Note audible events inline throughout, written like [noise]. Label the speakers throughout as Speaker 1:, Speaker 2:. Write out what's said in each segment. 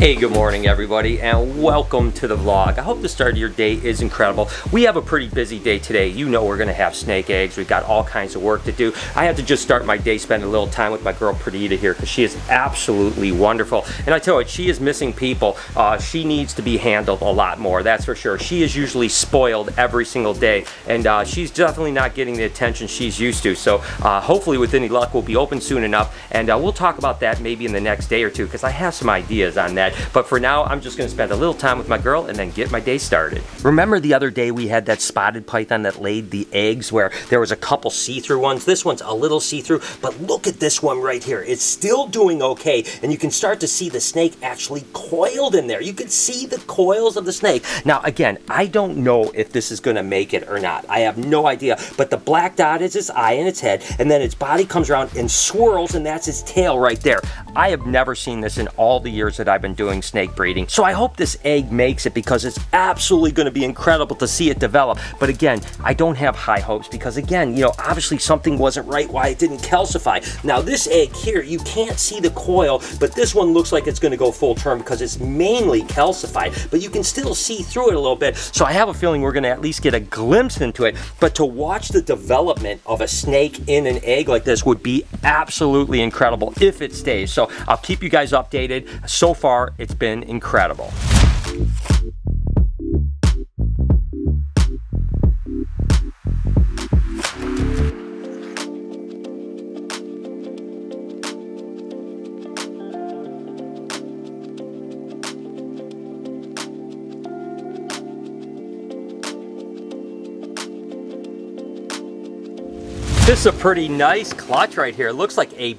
Speaker 1: Hey, good morning everybody and welcome to the vlog. I hope the start of your day is incredible. We have a pretty busy day today. You know we're gonna have snake eggs. We've got all kinds of work to do. I have to just start my day spending a little time with my girl Perdita here because she is absolutely wonderful. And I tell you what, she is missing people. Uh, she needs to be handled a lot more, that's for sure. She is usually spoiled every single day and uh, she's definitely not getting the attention she's used to. So uh, hopefully with any luck we'll be open soon enough and uh, we'll talk about that maybe in the next day or two because I have some ideas on that. But for now, I'm just gonna spend a little time with my girl and then get my day started. Remember the other day we had that spotted python that laid the eggs where there was a couple see-through ones? This one's a little see-through, but look at this one right here. It's still doing okay, and you can start to see the snake actually coiled in there. You can see the coils of the snake. Now, again, I don't know if this is gonna make it or not. I have no idea, but the black dot is its eye and its head, and then its body comes around and swirls, and that's its tail right there. I have never seen this in all the years that I've been doing snake breeding. So I hope this egg makes it because it's absolutely going to be incredible to see it develop. But again, I don't have high hopes because again, you know, obviously something wasn't right why it didn't calcify. Now this egg here, you can't see the coil, but this one looks like it's going to go full term because it's mainly calcified, but you can still see through it a little bit. So I have a feeling we're going to at least get a glimpse into it. But to watch the development of a snake in an egg like this would be absolutely incredible if it stays. So I'll keep you guys updated. So far, it's been incredible. This is a pretty nice clutch right here. It looks like a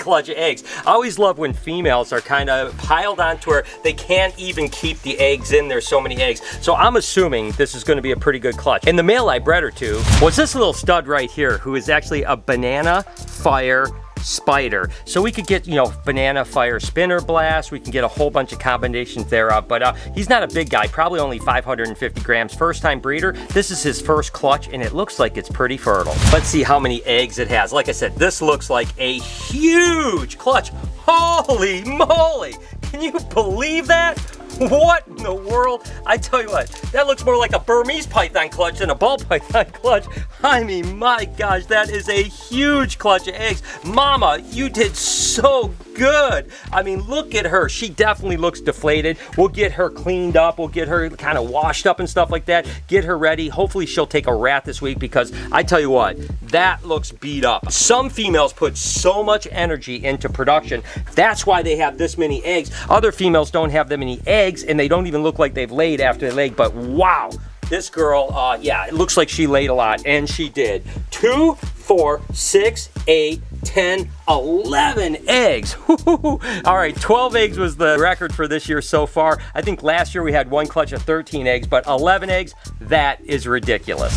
Speaker 1: clutch of eggs. I always love when females are kind of piled onto her. They can't even keep the eggs in. There's so many eggs. So I'm assuming this is gonna be a pretty good clutch. And the male I bred her to was this little stud right here, who is actually a banana fire spider. So we could get, you know, banana fire spinner blast. We can get a whole bunch of combinations thereof. But uh, he's not a big guy, probably only 550 grams. First time breeder. This is his first clutch and it looks like it's pretty fertile. Let's see how many eggs it has. Like I said, this looks like a huge clutch. Holy moly! Can you believe that? [laughs] What in the world? I tell you what, that looks more like a Burmese python clutch than a ball [laughs] python clutch. I mean, my gosh, that is a huge clutch of eggs. Mama, you did so good. I mean, look at her. She definitely looks deflated. We'll get her cleaned up. We'll get her kind of washed up and stuff like that. Get her ready. Hopefully she'll take a rat this week because I tell you what, that looks beat up. Some females put so much energy into production. That's why they have this many eggs. Other females don't have that many eggs and they don't even look like they've laid after they laid, but wow, this girl, uh, yeah, it looks like she laid a lot, and she did. Two, four, six, eight, 10, 11 eggs. [laughs] All right, 12 eggs was the record for this year so far. I think last year we had one clutch of 13 eggs, but 11 eggs, that is ridiculous.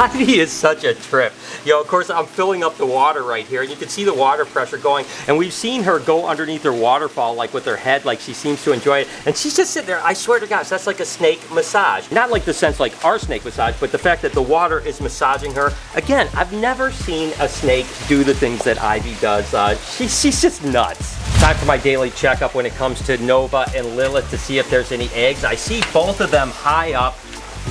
Speaker 1: Ivy is such a trip. You know, of course, I'm filling up the water right here, and you can see the water pressure going, and we've seen her go underneath her waterfall, like with her head, like she seems to enjoy it, and she's just sitting there, I swear to gosh, that's like a snake massage. Not like the sense like our snake massage, but the fact that the water is massaging her. Again, I've never seen a snake do the things that Ivy does. Uh, she, she's just nuts. Time for my daily checkup when it comes to Nova and Lilith to see if there's any eggs. I see both of them high up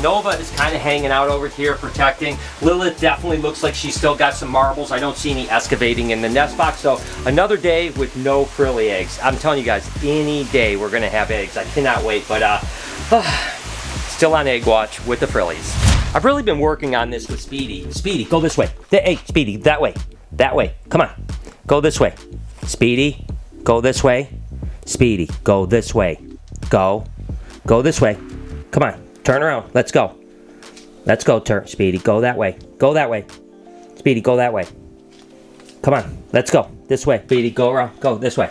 Speaker 1: Nova is kind of hanging out over here protecting. Lilith definitely looks like she's still got some marbles. I don't see any excavating in the nest box. So another day with no frilly eggs. I'm telling you guys, any day we're going to have eggs. I cannot wait. But uh, [sighs] still on egg watch with the frillies. I've really been working on this with Speedy. Speedy, go this way. Hey, Speedy, that way. That way. Come on. Go this way. Speedy, go this way. Speedy, go this way. Go. Go this way. Come on. Turn around. Let's go. Let's go, turn. Speedy, go that way. Go that way. Speedy, go that way. Come on. Let's go. This way. Speedy, go around. Go this way.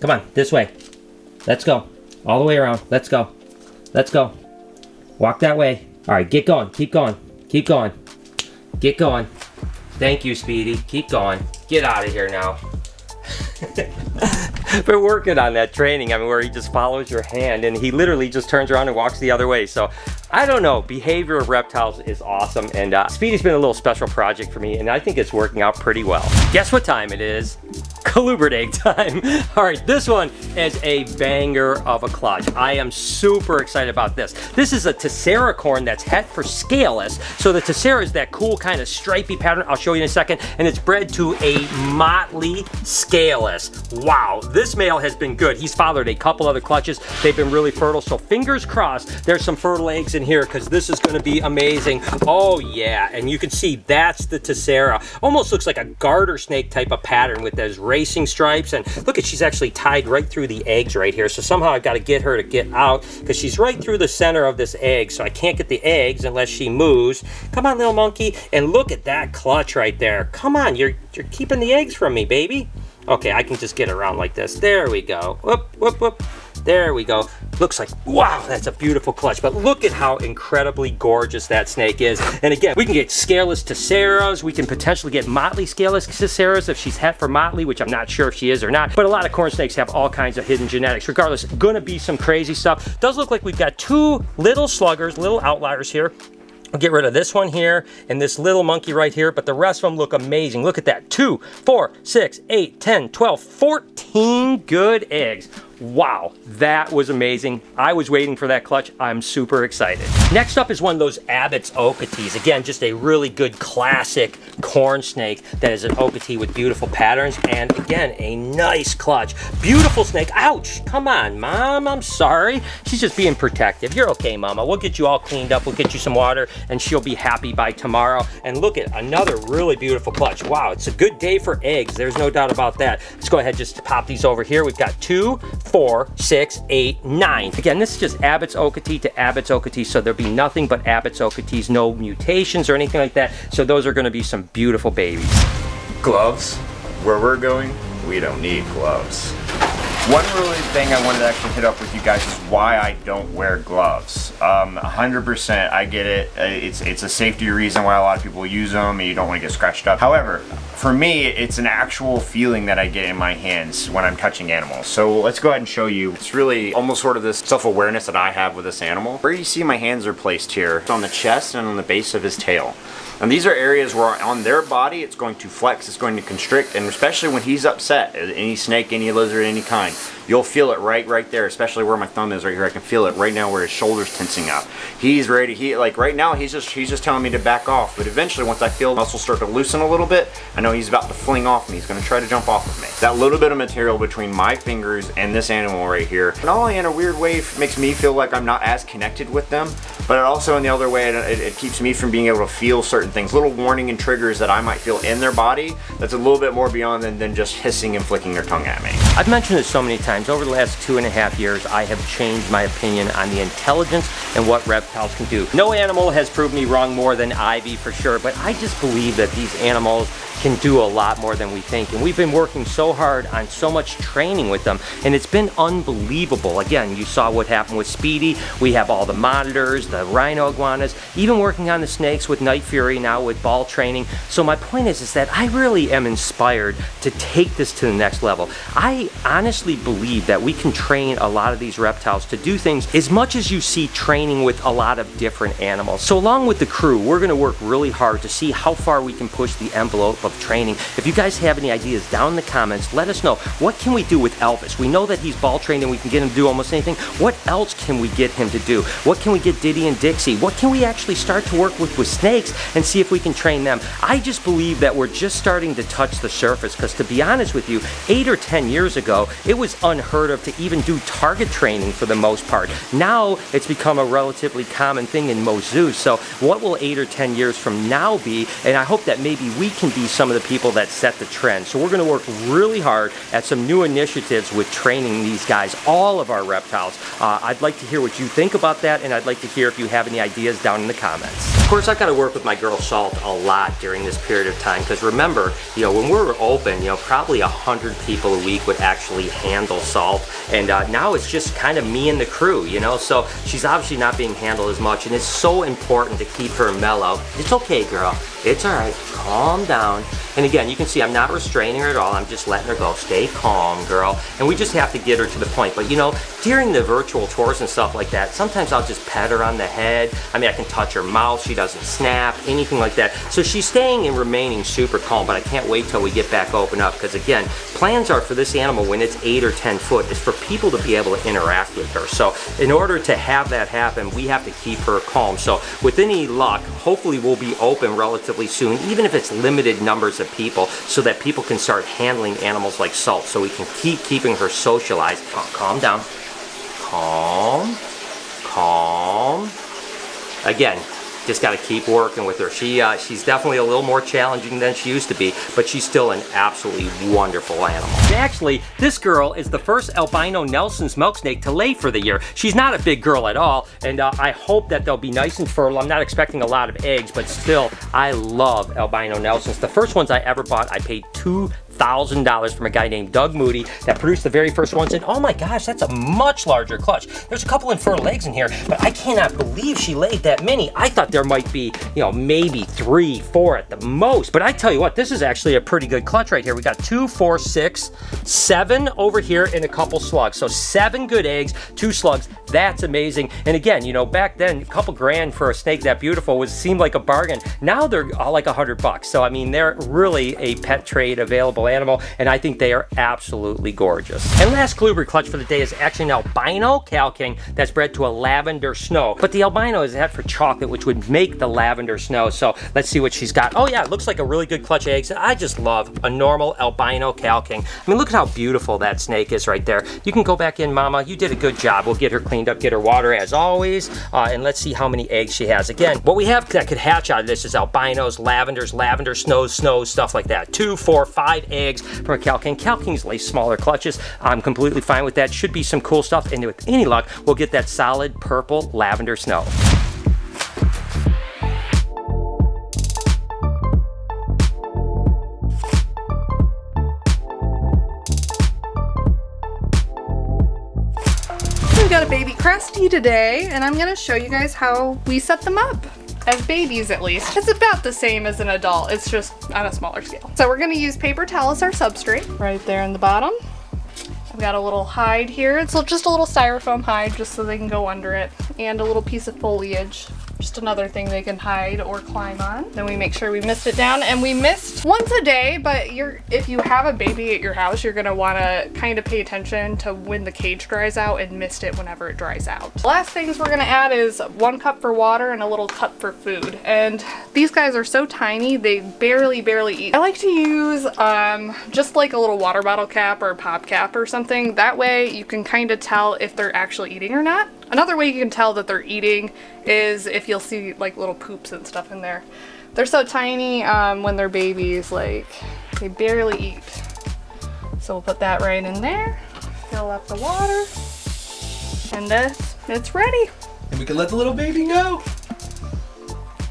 Speaker 1: Come on. This way. Let's go. All the way around. Let's go. Let's go. Walk that way. All right, get going. Keep going. Keep going. Get going. Thank you, Speedy. Keep going. Get out of here now. [laughs] [laughs] been working on that training. I mean, where he just follows your hand and he literally just turns around and walks the other way. So I don't know, behavior of reptiles is awesome. And uh, Speedy's been a little special project for me and I think it's working out pretty well. Guess what time it is? [laughs] Colubrid egg time. [laughs] All right, this one is a banger of a clutch. I am super excited about this. This is a Tessera corn that's het for scaleless. So the Tessera is that cool kind of stripy pattern. I'll show you in a second. And it's bred to a motley scaleless. Wow, this male has been good. He's fathered a couple other clutches. They've been really fertile. So fingers crossed, there's some fertile eggs in here because this is gonna be amazing. Oh yeah, and you can see that's the Tessera. Almost looks like a garter snake type of pattern with those racing stripes. And look at, she's actually tied right through the eggs right here. So somehow I've got to get her to get out because she's right through the center of this egg. So I can't get the eggs unless she moves. Come on, little monkey. And look at that clutch right there. Come on, you're, you're keeping the eggs from me, baby. Okay, I can just get around like this. There we go. Whoop, whoop, whoop. There we go. Looks like, wow, that's a beautiful clutch. But look at how incredibly gorgeous that snake is. And again, we can get scaleless Tesseras. We can potentially get motley scaleless Tesseras if she's het for motley, which I'm not sure if she is or not. But a lot of corn snakes have all kinds of hidden genetics. Regardless, gonna be some crazy stuff. Does look like we've got two little sluggers, little outliers here. Get rid of this one here and this little monkey right here, but the rest of them look amazing. Look at that. Two, four, six, eight, 10, 12, 14 good eggs. Wow, that was amazing. I was waiting for that clutch. I'm super excited. Next up is one of those Abbott's Okeetees. Again, just a really good classic corn snake that is an Okeetee with beautiful patterns. And again, a nice clutch. Beautiful snake. Ouch, come on, mom, I'm sorry. She's just being protective. You're okay, mama. We'll get you all cleaned up. We'll get you some water and she'll be happy by tomorrow. And look at another really beautiful clutch. Wow, it's a good day for eggs. There's no doubt about that. Let's go ahead just pop these over here. We've got two, four, six, eight, nine. Again, this is just Abbott's Okeetee to Abbott's Okeetee, so there'll be nothing but Abbott's Okeetees, no mutations or anything like that. So those are gonna be some beautiful babies.
Speaker 2: Gloves, where we're going, we don't need gloves. One really thing I wanted to actually hit up with you guys is why I don't wear gloves. Um, 100% I get it. Uh, it's, it's a safety reason why a lot of people use them and you don't want to get scratched up. However, for me, it's an actual feeling that I get in my hands when I'm touching animals. So let's go ahead and show you. It's really almost sort of this self-awareness that I have with this animal. Where you see my hands are placed here, it's on the chest and on the base of his tail. And these are areas where on their body it's going to flex, it's going to constrict, and especially when he's upset, uh, any snake, any lizard, any kind, you'll feel it right right there, especially where my thumb is right here. I can feel it right now where his shoulder's tensing up. He's ready, he like right now he's just he's just telling me to back off, but eventually once I feel muscles start to loosen a little bit, I know he's about to fling off me. He's gonna try to jump off of me. That little bit of material between my fingers and this animal right here, not only in a weird way makes me feel like I'm not as connected with them, but it also in the other way, it, it, keeps me from being able to feel certain things, little warning and triggers that I might feel in their body that's a little bit more beyond than, than just hissing and flicking their tongue at me.
Speaker 1: I've mentioned this so many times. Over the last two and a half years, I have changed my opinion on the intelligence and what reptiles can do. No animal has proved me wrong more than Ivy for sure, but I just believe that these animals can do a lot more than we think. And we've been working so hard on so much training with them, and it's been unbelievable. Again, you saw what happened with Speedy. We have all the monitors, the rhino iguanas, even working on the snakes with Night Fury now with ball training. So my point is, is that I really am inspired to take this to the next level. I honestly believe that we can train a lot of these reptiles to do things as much as you see training with a lot of different animals. So along with the crew, we're gonna work really hard to see how far we can push the envelope of training. If you guys have any ideas down in the comments, let us know. What can we do with Elvis? We know that he's ball trained and we can get him to do almost anything. What else can we get him to do? What can we get Diddy and Dixie? What can we actually start to work with with snakes and see if we can train them? I just believe that we're just starting to touch the surface because to be honest with you, eight or 10 years ago, it was unheard of to even do target training for the most part. Now it's become a relatively common thing in most zoos. So what will eight or 10 years from now be? And I hope that maybe we can be some of the people that set the trend. So we're gonna work really hard at some new initiatives with training these guys, all of our reptiles. Uh, I'd like to hear what you think about that and I'd like to hear if you have any ideas down in the comments. Of course, I've got to work with my girl Salt a lot during this period of time because remember, you know, when we were open, you know, probably a hundred people a week would actually handle Salt, and uh, now it's just kind of me and the crew, you know. So she's obviously not being handled as much, and it's so important to keep her mellow. It's okay, girl. It's all right. Calm down. And again, you can see I'm not restraining her at all. I'm just letting her go. Stay calm, girl. And we just have to get her to the point. But you know, during the virtual tours and stuff like that, sometimes I'll just pet her on the head. I mean, I can touch her mouth. She doesn't snap, anything like that. So she's staying and remaining super calm, but I can't wait till we get back open up. Because again, plans are for this animal when it's eight or 10 foot is for people to be able to interact with her. So in order to have that happen, we have to keep her calm. So with any luck, hopefully we'll be open relatively soon, even if it's limited numbers of people, so that people can start handling animals like Salt, so we can keep keeping her socialized. Calm, calm down. Calm. Calm. Again, just got to keep working with her. She uh, She's definitely a little more challenging than she used to be, but she's still an absolutely wonderful animal. Actually, this girl is the first albino Nelson's milk snake to lay for the year. She's not a big girl at all, and uh, I hope that they'll be nice and fertile. I'm not expecting a lot of eggs, but still, I love albino Nelsons. The first ones I ever bought, I paid two $1,000 from a guy named Doug Moody that produced the very first ones. And oh my gosh, that's a much larger clutch. There's a couple infertile eggs in here, but I cannot believe she laid that many. I thought there might be, you know, maybe three, four at the most. But I tell you what, this is actually a pretty good clutch right here. We got two, four, six, seven over here and a couple slugs. So seven good eggs, two slugs. That's amazing. And again, you know, back then, a couple grand for a snake that beautiful was seemed like a bargain. Now they're like a hundred bucks. So I mean, they're really a pet trade available animal, and I think they are absolutely gorgeous. And last Colubrid clutch for the day is actually an albino Cal King that's bred to a lavender snow. But the albino is that for chocolate, which would make the lavender snow. So let's see what she's got. Oh yeah, it looks like a really good clutch eggs. I just love a normal albino Cal King. I mean, look at how beautiful that snake is right there. You can go back in, Mama. You did a good job. We'll get her cleaned up, get her water as always, uh, and let's see how many eggs she has. Again, what we have that could hatch out of this is albinos, lavenders, lavender snows, snows, stuff like that. Two, four, five eggs from a Cal King. Calkings lay smaller clutches. I'm completely fine with that. Should be some cool stuff. And with any luck, we'll get that solid purple lavender snow.
Speaker 3: Got a baby Cresty today, and I'm gonna show you guys how we set them up as babies at least. It's about the same as an adult, it's just on a smaller scale. So we're gonna use paper towel as our substrate right there in the bottom. I've got a little hide here. It's just a little styrofoam hide just so they can go under it and a little piece of foliage just another thing they can hide or climb on. Then we make sure we mist it down and we mist once a day, but you're if you have a baby at your house, you're gonna wanna kind of pay attention to when the cage dries out and mist it whenever it dries out. Last things we're gonna add is one cup for water and a little cup for food. And these guys are so tiny, they barely, barely eat. I like to use um, just like a little water bottle cap or pop cap or something. That way you can kind of tell if they're actually eating or not. Another way you can tell that they're eating is if you'll see like little poops and stuff in there. They're so tiny um, when they're babies, like they barely eat. So we'll put that right in there, fill up the water, and this, it's ready.
Speaker 4: And we can let the little baby go.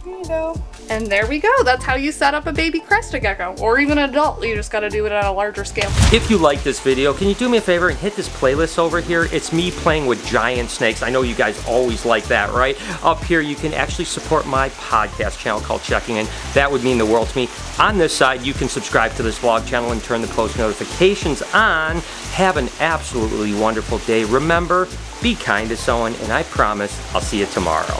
Speaker 3: There you go. And there we go. That's how you set up a baby crested gecko or even an adult. You just got to do it at a larger scale.
Speaker 1: If you like this video, can you do me a favor and hit this playlist over here? It's me playing with giant snakes. I know you guys always like that, right? Up here, you can actually support my podcast channel called Checking In. That would mean the world to me. On this side, you can subscribe to this vlog channel and turn the post notifications on. Have an absolutely wonderful day. Remember, be kind to someone, and I promise I'll see you tomorrow.